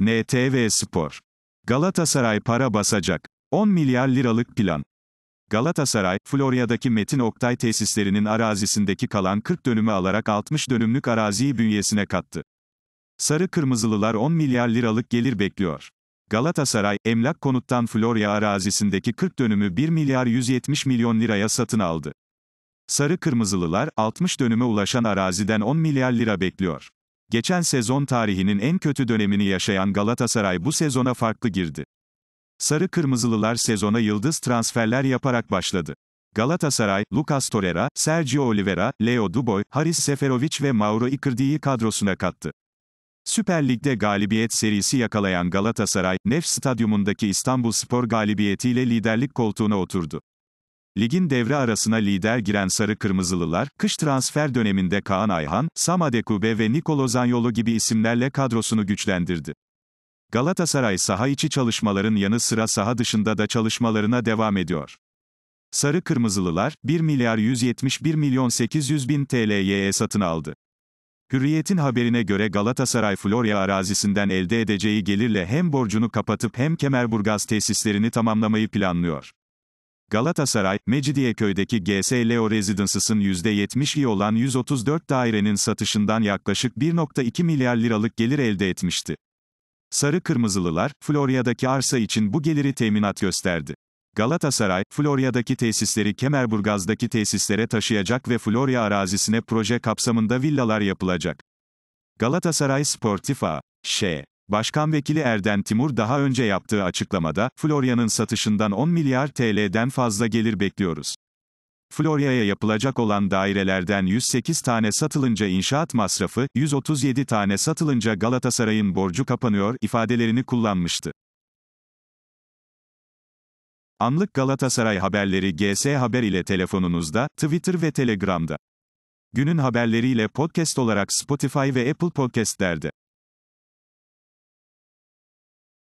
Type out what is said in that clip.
NTV Spor. Galatasaray para basacak. 10 milyar liralık plan. Galatasaray, Florya'daki Metin Oktay tesislerinin arazisindeki kalan 40 dönümü alarak 60 dönümlük araziyi bünyesine kattı. Sarı Kırmızılılar 10 milyar liralık gelir bekliyor. Galatasaray, emlak konuttan Florya arazisindeki 40 dönümü 1 milyar 170 milyon liraya satın aldı. Sarı Kırmızılılar, 60 dönüme ulaşan araziden 10 milyar lira bekliyor. Geçen sezon tarihinin en kötü dönemini yaşayan Galatasaray bu sezona farklı girdi. Sarı Kırmızılılar sezona yıldız transferler yaparak başladı. Galatasaray, Lucas Torreira, Sergio Oliveira, Leo Duboy, Haris Seferovic ve Mauro Icardi'yi kadrosuna kattı. Süper Lig'de galibiyet serisi yakalayan Galatasaray, Nef Stadyumundaki İstanbul Spor galibiyetiyle liderlik koltuğuna oturdu. Ligin devre arasına lider giren Sarı Kırmızılılar, kış transfer döneminde Kaan Ayhan, Sam Adekube ve Nikolo Zanyolo gibi isimlerle kadrosunu güçlendirdi. Galatasaray saha içi çalışmaların yanı sıra saha dışında da çalışmalarına devam ediyor. Sarı Kırmızılılar, 1 milyar 171 milyon 800 bin TL'ye satın aldı. Hürriyet'in haberine göre Galatasaray Florya arazisinden elde edeceği gelirle hem borcunu kapatıp hem Kemerburgaz tesislerini tamamlamayı planlıyor. Galatasaray, Mecidiyeköy'deki GS Leo Residences'ın %70 iyi olan 134 dairenin satışından yaklaşık 1.2 milyar liralık gelir elde etmişti. Sarı Kırmızılılar, Florya'daki arsa için bu geliri teminat gösterdi. Galatasaray, Florya'daki tesisleri Kemerburgaz'daki tesislere taşıyacak ve Florya arazisine proje kapsamında villalar yapılacak. Galatasaray Sportif A. Ş. Başkan Vekili Erden Timur daha önce yaptığı açıklamada, Florya'nın satışından 10 milyar TL'den fazla gelir bekliyoruz. Florya'ya yapılacak olan dairelerden 108 tane satılınca inşaat masrafı, 137 tane satılınca Galatasaray'ın borcu kapanıyor ifadelerini kullanmıştı. Anlık Galatasaray haberleri GS Haber ile telefonunuzda, Twitter ve Telegram'da. Günün haberleriyle podcast olarak Spotify ve Apple Podcast'lerde.